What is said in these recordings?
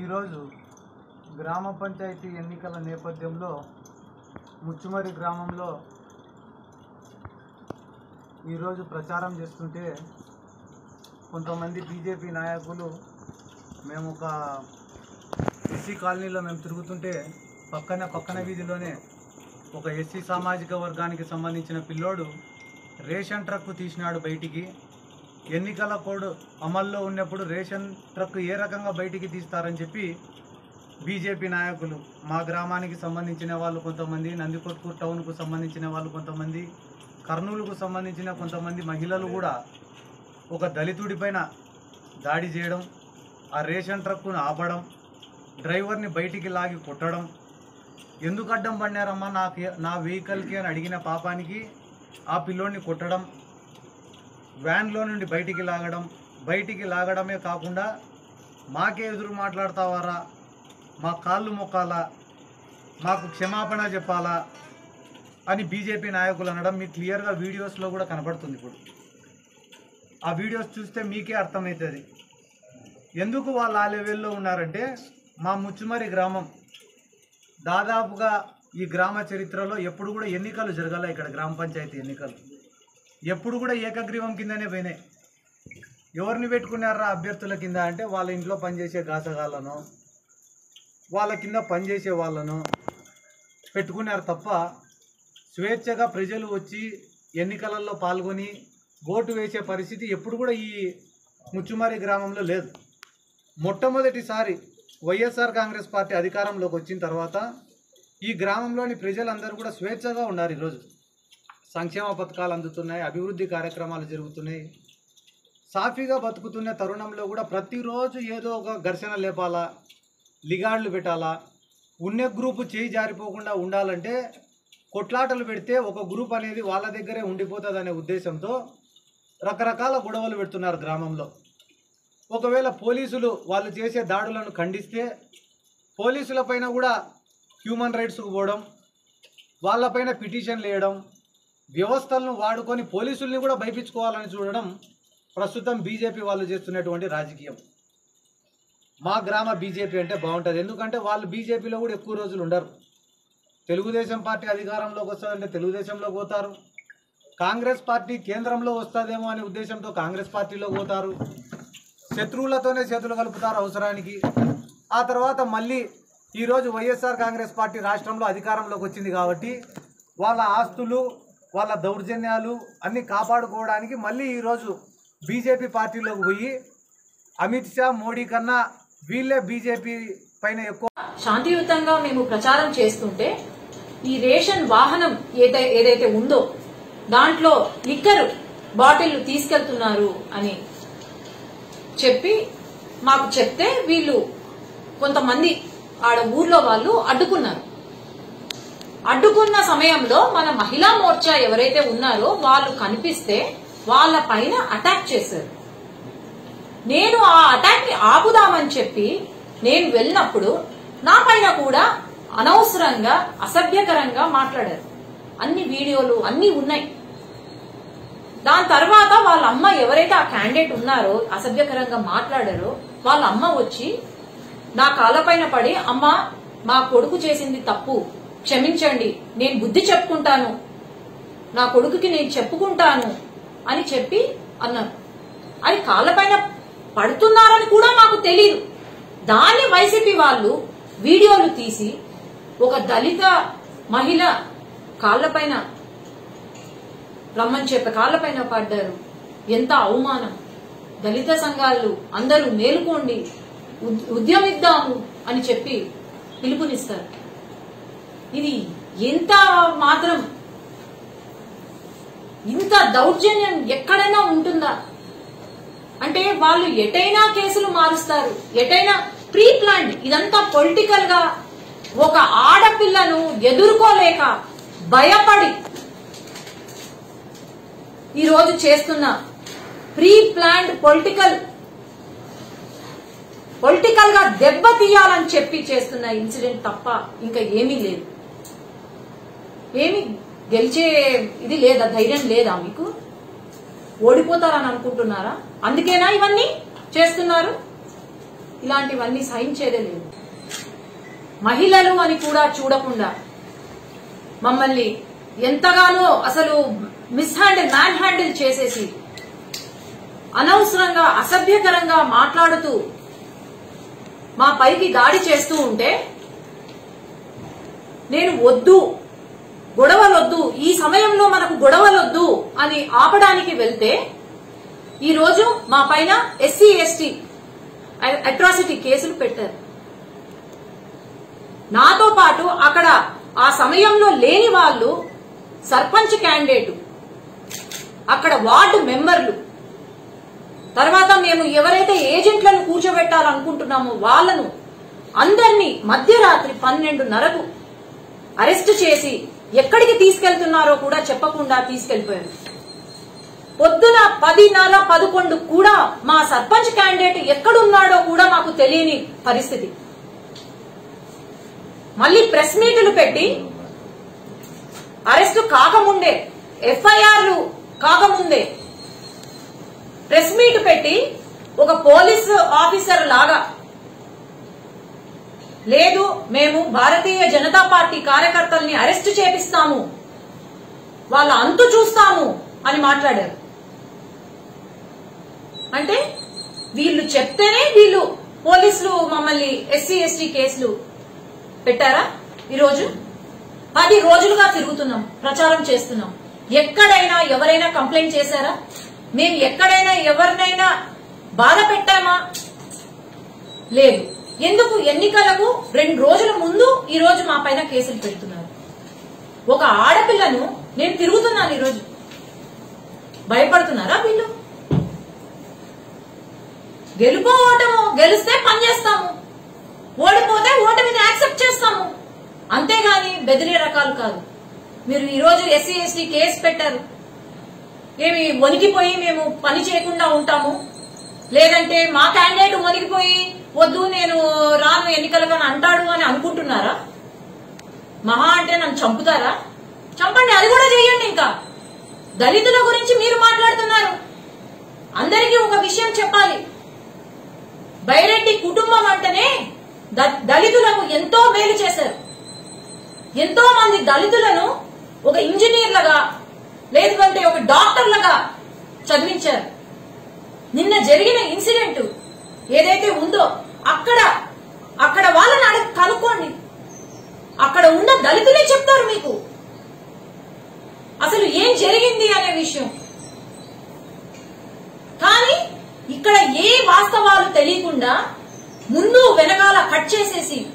ఈరోజు గ్రామ పంచాయతీ ఎన్నికల నేపథ్యంలో ముచ్చుమరి గ్రామంలో ఈరోజు ప్రచారం చేస్తుంటే కొంతమంది బీజేపీ నాయకులు మేము ఒక ఎస్సీ కాలనీలో మేము తిరుగుతుంటే పక్కన పక్కన వీధిలోనే ఒక ఎస్సీ సామాజిక వర్గానికి సంబంధించిన పిల్లోడు రేషన్ ట్రక్ తీసినాడు బయటికి. ఎన్నికల కోడ్ అమల్లో ఉన్నప్పుడు రేషన్ ట్రక్ ఏ రకంగా బయటికి తీస్తారని చెప్పి బీజేపీ నాయకులు మా గ్రామానికి సంబంధించిన వాళ్ళు కొంతమంది నందికొట్కూరు టౌన్కు సంబంధించిన వాళ్ళు కొంతమంది కర్నూలుకు సంబంధించిన కొంతమంది మహిళలు కూడా ఒక దళితుడి పైన దాడి చేయడం ఆ రేషన్ ట్రక్కును ఆపడం డ్రైవర్ని బయటికి లాగి కొట్టడం ఎందుకు అడ్డం పడినారమ్మా నాకు నా వెహికల్కి అని అడిగిన పాపానికి ఆ పిల్లోడిని కొట్టడం వ్యాన్లో నుండి బయటికి లాగడం బయటికి లాగడమే కాకుండా మాకే ఎదురు మాట్లాడతావారా? మా కాళ్ళు మొక్కాలా? మాకు క్షమాపణ చెప్పాలా? అని బీజేపీ నాయకులు అనడం మీకు క్లియర్గా వీడియోస్లో కూడా కనపడుతుంది ఇప్పుడు. ఆ వీడియోస్ చూస్తే మీకే అర్థమవుతుంది. ఎందుకు వాళ్ళు ఆ లెవెల్లో ఉన్నారంటే మా ముచ్చుమరి గ్రామం దాదాపుగా ఈ గ్రామ చరిత్రలో ఎప్పుడు కూడా ఎన్నికలు జరగాల ఇక్కడ గ్రామ పంచాయతీ ఎన్నికలు. ఎప్పుడు కూడా ఏకగ్రీవం కిందనే పోయినాయి. ఎవరిని పెట్టుకున్నారా అభ్యర్థుల కింద అంటే వాళ్ళ ఇంట్లో పనిచేసే గాసగాళ్ళను వాళ్ళ కింద పనిచేసే వాళ్ళను పెట్టుకున్నారు తప్ప స్వేచ్ఛగా ప్రజలు వచ్చి ఎన్నికలలో పాల్గొని ఓటు వేసే పరిస్థితి ఎప్పుడు కూడా ఈ ముచ్చుమారి గ్రామంలో లేదు. మొట్టమొదటిసారి వైఎస్ఆర్ కాంగ్రెస్ పార్టీ అధికారంలోకి వచ్చిన తర్వాత ఈ గ్రామంలోని ప్రజలందరూ కూడా స్వేచ్ఛగా ఉన్నారు ఈరోజు. సంక్షేమ పథకాలు అందుతున్నాయి అభివృద్ధి కార్యక్రమాలు జరుగుతున్నాయి. సాఫీగా బతుకుతున్న తరుణంలో కూడా ప్రతిరోజు ఏదో ఒక ఘర్షణ లేపాలా లిగాడ్లు పెట్టాలా ఉన్న గ్రూపు చేయి జారిపోకుండా ఉండాలంటే కొట్లాటలు పెడితే ఒక గ్రూప్ అనేది వాళ్ళ దగ్గరే ఉండిపోతుంది అనే ఉద్దేశంతో రకరకాల గొడవలు పెడుతున్నారు గ్రామంలో. ఒకవేళ పోలీసులు వాళ్ళు చేసే దాడులను ఖండిస్తే పోలీసుల పైన కూడా హ్యూమన్ రైట్స్కు పోవడం వాళ్ళపైన పిటిషన్లు వేయడం వ్యవస్థలను వాడుకొని పోలీసుల్ని కూడా భయపించుకోవాలని చూడడం ప్రస్తుతం బీజేపీ వాళ్ళు చేస్తున్నటువంటి రాజకీయం. మా గ్రామ బీజేపీ అంటే బాగుంటుంది. ఎందుకంటే వాళ్ళు బీజేపీలో కూడా ఎక్కువ రోజులు ఉండరు. తెలుగుదేశం పార్టీ అధికారంలోకి వస్తుందంటే తెలుగుదేశంలోకి పోతారు. కాంగ్రెస్ పార్టీ కేంద్రంలో వస్తుందేమో అనే ఉద్దేశంతో కాంగ్రెస్ పార్టీలో పోతారు. శత్రువులతోనే చేతులు కలుపుతారు అవసరానికి. ఆ తర్వాత మళ్ళీ ఈరోజు వైఎస్ఆర్ కాంగ్రెస్ పార్టీ రాష్ట్రంలో అధికారంలోకి వచ్చింది కాబట్టి వాళ్ళ ఆస్తులు వాళ్ళ దౌర్జన్యాలు అన్నీ కాపాడుకోవడానికి మళ్ళీ ఈరోజు బీజేపీ పార్టీలోకి పోయి అమిత్ షా మోడీ కన్నా వీళ్ళే బీజేపీ పైన ఎక్కువ శాంతియుతంగా మేము ప్రచారం చేస్తుంటే ఈ రేషన్ వాహనం ఏదైతే ఉందో దాంట్లో లిక్కర్ బాటిల్ తీసుకెళ్తున్నారు అని చెప్పి మాకు చెప్తే వీళ్ళు కొంతమంది ఆడ ఊర్లో వాళ్ళు అడ్డుకున్నారు. అడ్డుకున్న సమయంలో మన మహిళా మోర్చా ఎవరైతే ఉన్నారో వాళ్ళు కనిపిస్తే వాళ్ళ పైన అటాక్ చేశారు. నేను ఆ అటాక్ని ఆపుదామని చెప్పి నేను వెళ్ళినప్పుడు నా పైన కూడా అనవసరంగా అసభ్యకరంగా మాట్లాడారు. అన్ని వీడియోలు అన్ని ఉన్నాయి. దాని తర్వాత వాళ్ళ అమ్మ ఎవరైతే ఆ క్యాండిడేట్ ఉన్నారో అసభ్యకరంగా మాట్లాడారో వాళ్ళ అమ్మ వచ్చి నా కాళ్ళపైన పడి అమ్మ మా కొడుకు చేసింది తప్పు. క్షమించండి. నేను బుద్ధి చెప్పుకుంటాను. నా కొడుకుకి నేను చెప్పుకుంటాను. అని చెప్పి అన్నారు. అది కాళ్ళపైన పడుతున్నారని కూడా మాకు తెలియదు దాన్ని వైసీపీ వాళ్ళు వీడియోలు తీసి ఒక దళిత మహిళ కాళ్ళపైన రమ్మని చెప్పి కాళ్ళపైన పడ్డారు. ఎంత అవమానం. దళిత సంఘాలు అందరూ మేలుకోండి ఉద్- ఉద్యమిద్దాము అని చెప్పి పిలుపునిస్తారు. ఇది ఎంత మాత్రం ఇంత దౌర్జన్యం ఎక్కడైనా ఉంటుందా? అంటే వాళ్ళు ఎటైనా కేసులు మారుస్తారు. ఎటైనా ప్రీ ప్లాన్ ఇదంతా పొలిటికల్గా ఒక ఆడపిల్లను ఎదుర్కోలేక భయపడి ఈరోజు చేస్తున్న ప్రీ ప్లాన్డ్ పొలిటికల్ పొలిటికల్గా దెబ్బ తీయాలని చెప్పి చేస్తున్న ఇన్సిడెంట్ తప్ప ఇంకా ఏమీ లేదు. ఏమి గెలిచే ఇది లేదా ధైర్యం లేదా మీకు? ఓడిపోతారని అనుకుంటున్నారా? అందుకేనా ఇవన్నీ చేస్తున్నారు? ఇలాంటివన్నీ సహించేదే లేదు. మహిళలు అని కూడా చూడకుండా మమ్మల్ని ఎంతగానో అసలు మిస్ హ్యాండిల్ మ్యాన్ హ్యాండిల్ చేసేసి అనవసరంగా అసభ్యకరంగా మాట్లాడుతూ మా పైకి దాడి చేస్తూ ఉంటే నేను వద్దు గొడవలొద్దు ఈ సమయంలో మనకు గొడవలొద్దు అని ఆపడానికి వెళ్తే ఈ రోజు మా పైన ఎస్సీ ఎస్టీ అట్రాసిటీ కేసులు పెట్టారు. నాతో పాటు అక్కడ ఆ సమయంలో లేని వాళ్ళు సర్పంచ్ క్యాండిడేట్ అక్కడ వార్డు మెంబర్లు. తర్వాత మేము ఎవరైతే ఏజెంట్లను కూర్చోబెట్టాలనుకుంటున్నామో వాళ్ళను అందరినీ మధ్యరాత్రి పన్నెండున్నరకు అరెస్ట్ చేసి ఎక్కడికి తీసుకెళ్తున్నారో కూడా చెప్పకుండా తీసుకెళ్ళిపోయారు. పొద్దున పదిన్నర పదకొండు కూడా మా సర్పంచ్ క్యాండిడేట్ ఎక్కడున్నాడో కూడా మాకు తెలియని పరిస్థితి. మళ్ళీ ప్రెస్ మీట్లు పెట్టి అరెస్టు కాకముందే ఎఫ్ఐఆర్లు కాకముందే. ప్రెస్ మీట్ పెట్టి ఒక పోలీసు ఆఫీసర్ లాగా. లేదు మేము భారతీయ జనతా పార్టీ కార్యకర్తల్ని అరెస్ట్ చేపిస్తాము. వాళ్ళ అంతు చూస్తాము అని మాట్లాడారు. అంటే వీళ్ళు చెప్తేనే వీళ్ళు పోలీసులు మమ్మల్ని ఎస్సీ ఎస్టీ కేసులు పెట్టారా? ఈరోజు? పది రోజులుగా తిరుగుతున్నాం ప్రచారం చేస్తున్నాం. ఎక్కడైనా ఎవరైనా కంప్లైంట్ చేశారా? మేము ఎక్కడైనా ఎవరినైనా బాధ పెట్టామా? లేదు. ఎందుకు? ఎన్నికలకు రెండు రోజుల ముందు ఈ రోజు మా పైన కేసులు పెడుతున్నారు. ఒక ఆడపిల్లను నేను తిరుగుతున్నాను ఈరోజు. భయపడుతున్నారా వీళ్ళు? గెలుపోవటము గెలిస్తే పని చేస్తాము. ఓడిపోతే ఓటమిని యాక్సెప్ట్ చేస్తాము. అంతేగాని బెదిరే రకాలు కాదు. మీరు ఈ రోజు ఎస్సీ ఎస్టీ కేసు పెట్టారు. ఏమి వణికిపోయి మేము పని చేయకుండా ఉంటాము? లేదంటే మా క్యాండిడేట్ వణికిపోయి వద్దు నేను రాను ఎన్నికలకు అని అంటాడు అని అనుకుంటున్నారా? మహా అంటే నన్ను చంపుతారా? చంపండి అది కూడా చేయండి ఇంకా. దళితుల గురించి మీరు మాట్లాడుతున్నారు. అందరికీ ఒక విషయం చెప్పాలి. బైరెడ్డి కుటుంబం అంటేనే ద- దళితులకు ఎంతో మేలు చేశారు. ఎంతో మంది దళితులను ఒక ఇంజనీర్లుగా లేదంటే ఒక డాక్టర్లుగా చదివించారు. నిన్న జరిగిన ఇన్సిడెంట్ ఏదైతే ఉందో అక్కడ అక్కడ వాళ్ళని అడగ కనుక్కోండి. అక్కడ ఉన్న దళితులే చెప్తారు మీకు. అసలు ఏం జరిగింది అనే విషయం. కానీ ఇక్కడ ఏ వాస్తవాలు తెలియకుండా ముందు వెనకాల కట్ చేసేసి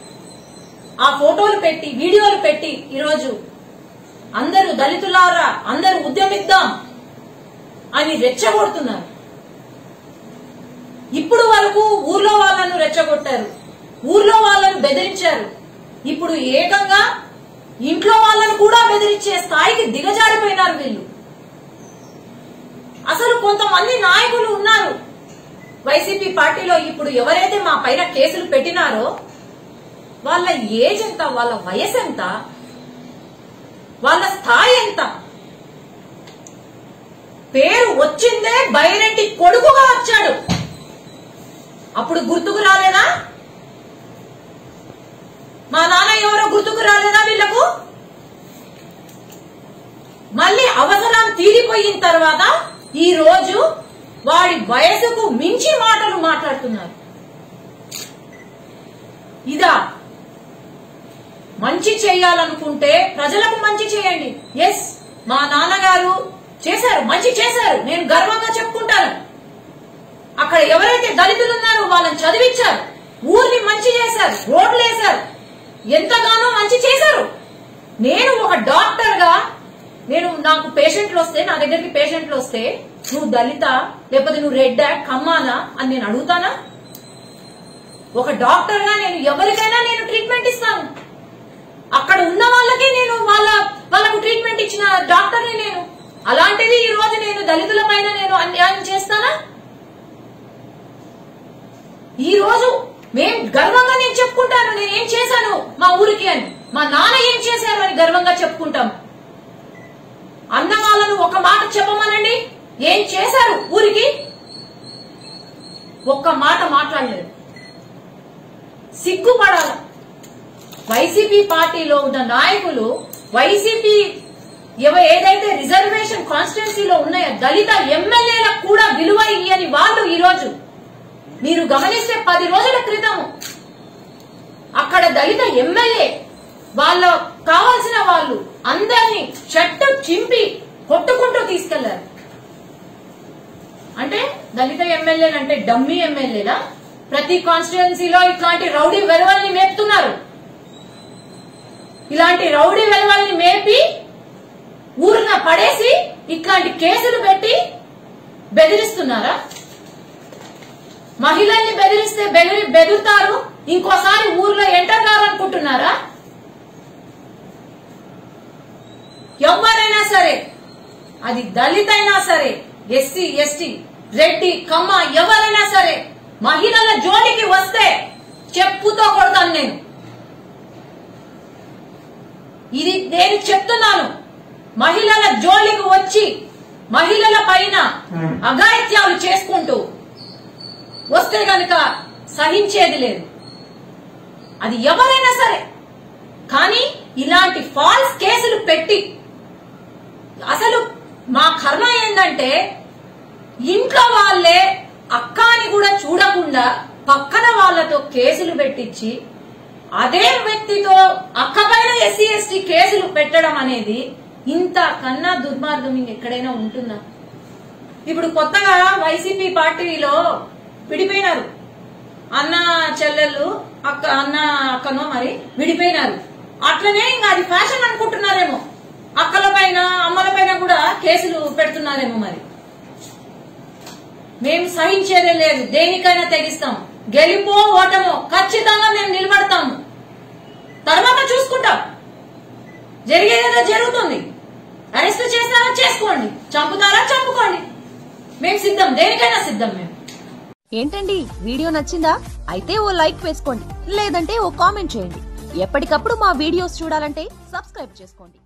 ఆ ఫోటోలు పెట్టి వీడియోలు పెట్టి ఈరోజు అందరూ దళితులారా అందరూ ఉద్యమిద్దాం అని రెచ్చగొడుతున్నారు. ఇప్పుడు వరకు ఊర్లో వాళ్ళను రెచ్చగొట్టారు. ఊర్లో వాళ్ళను బెదిరించారు. ఇప్పుడు ఏకంగా ఇంట్లో వాళ్ళను కూడా బెదిరించే స్థాయికి దిగజారిపోయినారు వీళ్ళు. అసలు కొంతమంది నాయకులు ఉన్నారు. వైసీపీ పార్టీలో ఇప్పుడు ఎవరైతే మా పైన కేసులు పెట్టినారో వాళ్ళ ఏజ్ ఎంత వాళ్ళ వయసు ఎంత వాళ్ళ స్థాయి ఎంత? పేరు వచ్చిందే బైరెడ్డి కొడుకుగా వచ్చాడు. అప్పుడు గుర్తుకు రాలేదా? మా నాన్న ఎవరో గుర్తుకు రాలేదా వీళ్ళకు మళ్ళీ అవసరం తీరిపోయిన తర్వాత ఈ రోజు వాడి వయసుకు మించి మాటలు మాట్లాడుతున్నారు. ఇదా మంచి చేయాలనుకుంటే ప్రజలకు మంచి చేయండి. ఎస్ మా నాన్నగారు చేశారు మంచి చేశారు. నేను గర్వంగా చెప్పుకుంటాను. అక్కడ ఎవరైతే దళితులు ఉన్నారో వాళ్ళని చదివించారు ఊరిని మంచి చేశారు రోడ్లు వేశారు ఎంతగానో మంచి చేశారు. నేను ఒక డాక్టర్గా నేను నాకు పేషెంట్లు వస్తే నా దగ్గరికి పేషెంట్లు వస్తే నువ్వు దళిత లేకపోతే నువ్వు రెడ్డా కమ్మానా అని నేను అడుగుతానా? ఒక డాక్టర్గా నేను ఎవరికైనా నేను ట్రీట్మెంట్ ఇస్తాను. అక్కడ ఉన్న వాళ్ళకి నేను వాళ్ళ వాళ్ళకు ట్రీట్మెంట్ ఇచ్చిన డాక్టర్ని నేను. అలాంటిది ఈ రోజు నేను దళితుల పైన నేను అన్యాయం చేస్తానా? ఈ రోజు మేం గర్వంగా నేను చెప్పుకుంటాను నేను ఏం చేశాను మా ఊరికి అని. మా నాన్న ఏం చేశారు అని గర్వంగా చెప్పుకుంటాం. అన్న వాళ్ళను ఒక మాట చెప్పమనండి. ఏం చేశారు ఊరికి? ఒక్క మాట మాట్లాడలేదు. సిగ్గుపడాలి. వైసీపీ పార్టీలో ఉన్న నాయకులు వైసీపీ ఎవ ఏదైతే రిజర్వేషన్ కాన్స్టిట్యున్సీలో ఉన్నాయో దళిత ఎమ్మెల్యేలకు కూడా విలువ ఇయ్యని వాళ్ళు ఈ రోజు మీరు గమనిస్తే పది రోజుల క్రితం అక్కడ దళిత ఎమ్మెల్యే వాళ్ళ కావాల్సిన వాళ్ళు అందరినీ చెట్టు చింపి కొట్టుకుంటూ తీసుకెళ్ళారు. అంటే దళిత ఎమ్మెల్యేలు అంటే డమ్మీ ఎమ్మెల్యేలా? ప్రతి కాన్స్టిట్యున్సీలో ఇట్లాంటి రౌడీ వెరవల్ని మేపుతున్నారు. ఇలాంటి రౌడీ వెలువల్ని మేపి ఊరిన పడేసి ఇట్లాంటి కేసులు పెట్టి బెదిరిస్తున్నారా? మహిళల్ని బెదిరిస్తే బెదిరి బెదురుతారు ఇంకోసారి ఊర్లో ఎంటర్ కావాలనుకుంటున్నారా? ఎవరైనా సరే అది దళితైనా సరే ఎస్సీ ఎస్టీ రెడ్డి కమ్మ ఎవరైనా సరే మహిళల జోలికి వస్తే చెప్పుతో కొడతాను నేను. ఇది నేను చెప్తున్నాను. మహిళల జోలికి వచ్చి మహిళల పైన అఘాయిత్యాలు చేసుకుంటూ వస్తే గనక సహించేది లేదు. అది ఎవరైనా సరే. కానీ ఇలాంటి ఫాల్స్ కేసులు పెట్టి అసలు మా కర్మ ఏంటంటే ఇంట్లో వాళ్ళే అక్కాని కూడా చూడకుండా పక్కన వాళ్ళతో కేసులు పెట్టించి అదే వ్యక్తితో అక్కపైన ఎస్సీ ఎస్టీ కేసులు పెట్టడం అనేది ఇంత కన్నా దుర్మార్గం ఇంకెక్కడైనా ఉంటుందా? ఇప్పుడు కొత్తగా వైసీపీ పార్టీలో విడిపోయినారు. అన్న చెల్లెళ్ళు అక్క అన్న అక్కనో మరి విడిపోయినారు. అట్లనే ఇంకా అది ఫ్యాషన్ అనుకుంటున్నారేమో. అక్కల పైన అమ్మల పైన కూడా కేసులు పెడుతున్నారేమో మరి. మేము సహించేదే లేదు. దేనికైనా తెగిస్తాం. గెలిపో ఓటమో. ఖచ్చితంగా మేము నిలబడతాము. తర్వాత చూసుకుంటాం. జరిగేదేదో జరుగుతుంది. అరెస్ట్ చేస్తారా చేసుకోండి. చంపుతారా చంపుకోండి. మేము సిద్ధం. దేనికైనా సిద్ధం మేము ఏంటండి? వీడియో నచ్చిందా? అయితే ఓ లైక్ వేసుకోండి. లేదంటే ఓ కామెంట్ చేయండి. ఎప్పటికప్పుడు మా వీడియోస్ చూడాలంటే సబ్స్క్రైబ్ చేసుకోండి.